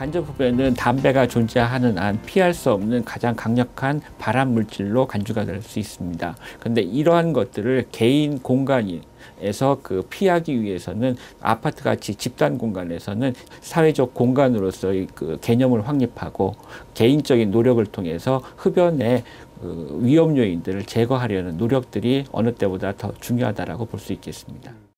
간접 흡연은 담배가 존재하는 한 피할 수 없는 가장 강력한 발암 물질로 간주가 될 수 있습니다. 그런데 이러한 것들을 개인 공간에서 그 피하기 위해서는 아파트 같이 집단 공간에서는 사회적 공간으로서의 그 개념을 확립하고 개인적인 노력을 통해서 흡연의 그 위험 요인들을 제거하려는 노력들이 어느 때보다 더 중요하다라고 볼 수 있겠습니다.